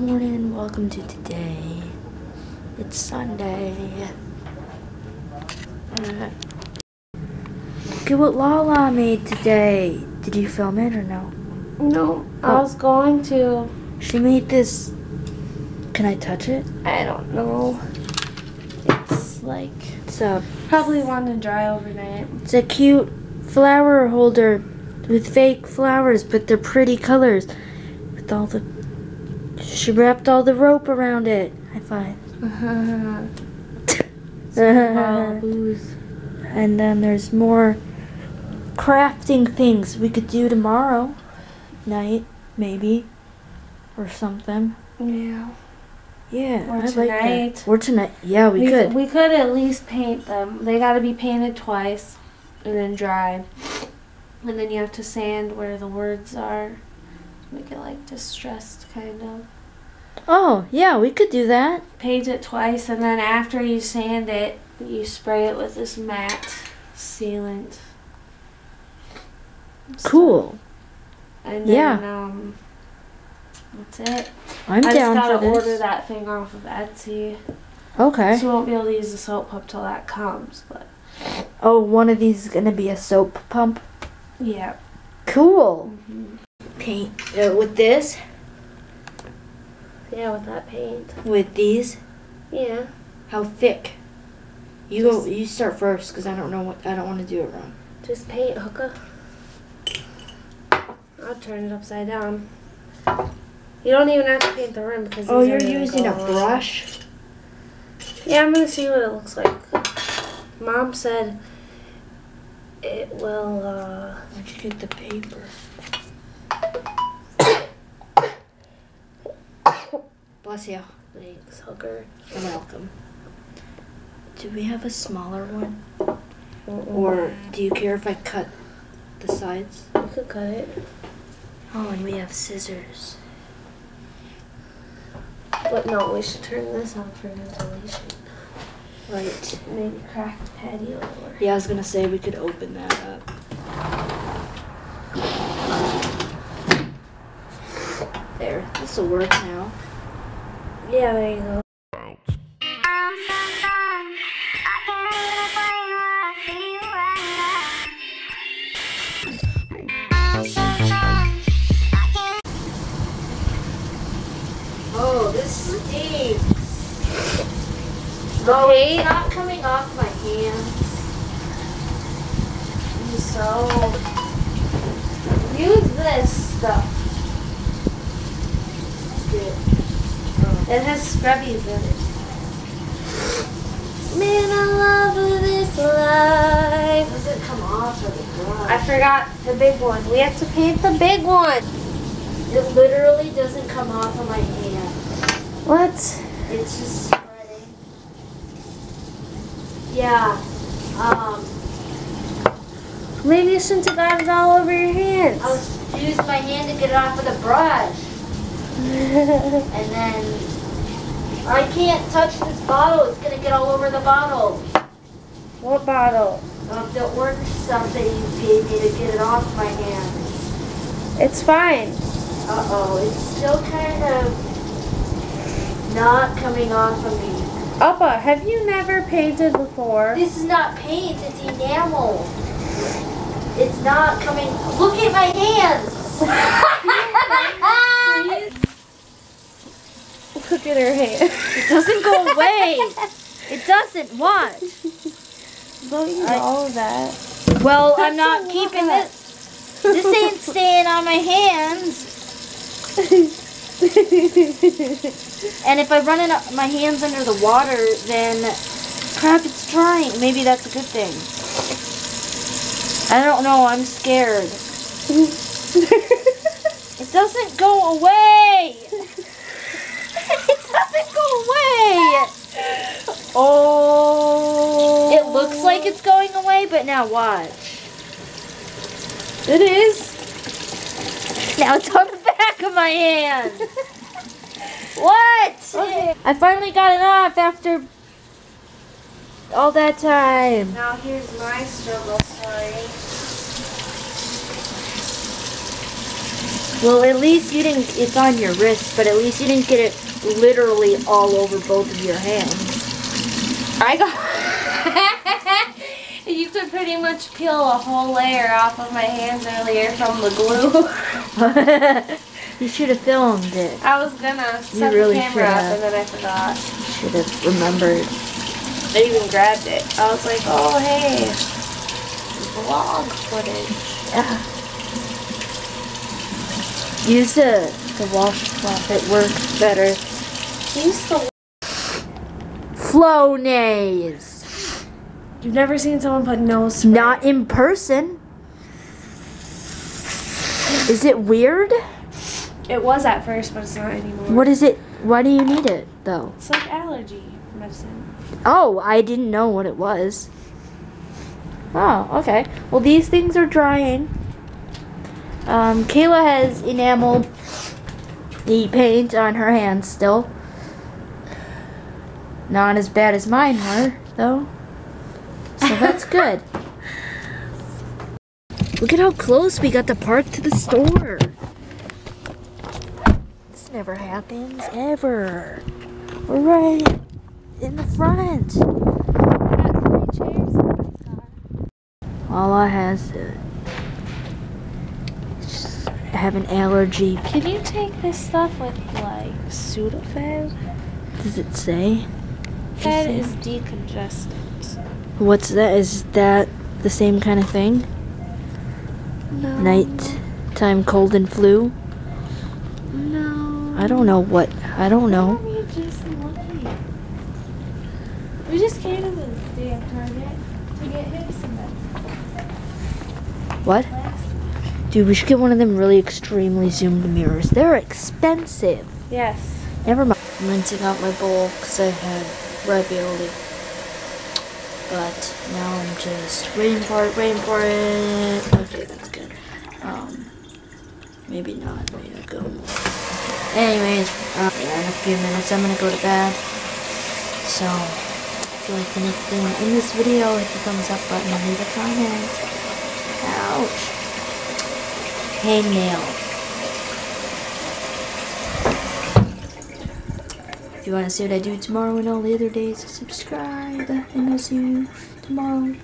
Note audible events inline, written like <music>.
morning and welcome to today. It's Sunday. Look at what Lala made today. Did you film it or no? No, I Oh. was going to. She made this. Can I touch it? I don't know. It's like It's a probably want to dry overnight. it's a cute flower holder with fake flowers, but they're pretty colors. With all the she wrapped all the rope around it. High five. <laughs> And then there's more crafting things we could do tomorrow night, maybe, or something. Yeah. Yeah, Or I like tonight. that. Or tonight. Yeah, we, could. We could at least paint them. They got to be painted twice and then dried. And then you have to sand where the words are. Make it like distressed kind of. Oh, yeah, we could do that. Paint it twice and then after you sand it, you spray it with this matte sealant. So- Cool. And Yeah. um, that's it. I'm I down just gotta for this. order that thing off of Etsy. Okay. So we won't be able to use the soap pump till that comes, but oh, one of these is gonna be a soap pump. yeah. Cool. hmm Paint uh, with this. Yeah, with that paint. With these. Yeah. How thick? You go. You start first, cause I don't know what. I don't want to do it wrong. Just paint, hooker. I'll turn it upside down. You don't even have to paint the rim because Oh, you're using a brush. Yeah, I'm gonna see what it looks like. Mom said it will. uh... Where'd you get the paper? Bless you. Thanks, hooker. You're welcome. Do we have a smaller one? Or do you care if I cut the sides? you could cut it. Oh, and we have scissors. But no, we should turn this on for ventilation. Right. Maybe crack patio door. Yeah, I was gonna say we could open that up. There, this will work now. Yeah, there you go. Oh, this stinks. Oh, paint? it's not coming off my hands. So use this stuff. It has scrubby in it. Man, I love this life. Does it come off of the brush? I forgot the big one. We have to paint the big one. It literally doesn't come off of my hand. What? It's just spreading. Yeah. Um, Maybe you shouldn't have got it all over your hands. I was using my hand to get it off with a brush. <laughs> And then I can't touch this bottle. It's gonna get all over the bottle. what bottle? Of the orange stuff that you gave me to get it off my hand. It's fine. Uh oh, it's still kind of not coming off of me. Appa, have you never painted before? This is not paint, it's enamel. It's not coming. Look at my hands. <laughs> <laughs> Look at her it doesn't go away. It doesn't. Watch. I- know that? Well, I'm not keeping lot. this. This ain't staying on my hands. And if I run up my hands under the water, then crap, it's drying. Maybe that's a good thing. I don't know. I'm scared. <laughs> It doesn't go away. It doesn't go away. oh. It looks like it's going away, but now watch. It is. Now it's on the back of my hand. what? Okay. I finally got it off after all that time. Now here's my struggle story. Well, at least you didn't. It's on your wrist, but at least you didn't get it literally all over both of your hands. I got. <laughs> you could pretty much peel a whole layer off of my hands earlier from the glue. <laughs> you should have filmed it. I was gonna set really the camera up and then I forgot. Should have remembered. I even grabbed it. I was like, oh hey, vlog footage. Yeah. Use the the washcloth. It works better. Use the. Flonase. You've never seen someone put nose spray. Not in person. Is it weird? It was at first, but it's not anymore. What is it? Why do you need it though? It's like allergy medicine. Oh, I didn't know what it was. Oh, okay. Well, these things are drying. Um, Kayla has enameled the paint on her hands still. Not as bad as mine were, though. So that's <laughs> good. Look at how close we got to park to the store. This never happens, ever. We're right in the front. Lala has uh, just have an allergy. Can you take this stuff with like Sudafed? Does it say? That is decongestant. What's that? Is that the same kind of thing? No. Night time cold and flu? No. I don't know what. I don't know. Why just? We just came to the damn Target to get him some What? Dude, we should get one of them really extremely zoomed mirrors. They're expensive. Yes. Never mind. I'm rinsing out my bowl because I had ravioli. But now I'm just waiting for it, waiting for it. Okay, that's good. Um, maybe not. Maybe I'll go. Anyways, uh, yeah, in a few minutes I'm gonna go to bed. So, if you like anything in this video, hit the thumbs up button and leave a comment. Ouch. Hangnail. If you want to see what I do tomorrow and all the other days, subscribe. And I'll see you tomorrow.